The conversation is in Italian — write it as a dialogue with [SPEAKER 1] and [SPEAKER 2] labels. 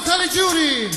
[SPEAKER 1] Caligiuri.